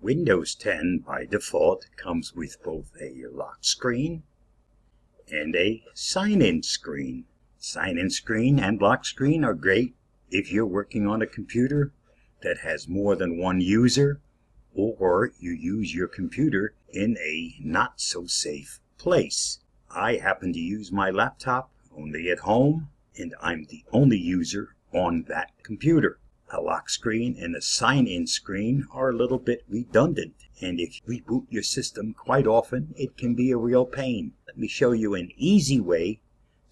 Windows 10 by default comes with both a lock screen and a sign-in screen. Sign-in screen and lock screen are great if you're working on a computer that has more than one user or you use your computer in a not so safe place. I happen to use my laptop only at home and I'm the only user on that computer. A lock screen and a sign-in screen are a little bit redundant and if you reboot your system quite often it can be a real pain. Let me show you an easy way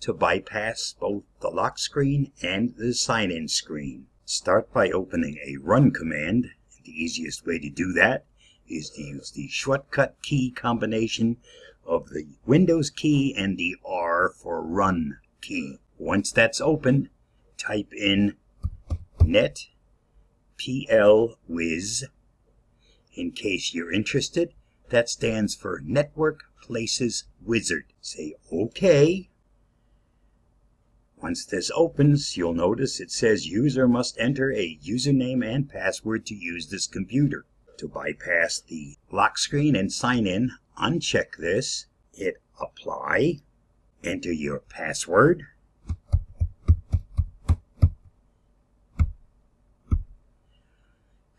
to bypass both the lock screen and the sign-in screen. Start by opening a run command. And the easiest way to do that is to use the shortcut key combination of the Windows key and the R for run key. Once that's open, type in net plwiz. In case you're interested, that stands for Network Places Wizard. Say OK. Once this opens, you'll notice it says user must enter a username and password to use this computer. To bypass the lock screen and sign in, uncheck this, hit apply, enter your password,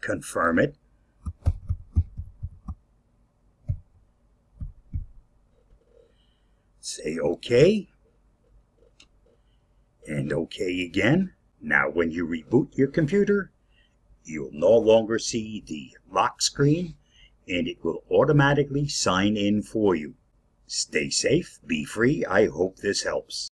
confirm it, say OK, and OK again. Now when you reboot your computer, you'll no longer see the lock screen and it will automatically sign in for you. Stay safe, be free. I hope this helps.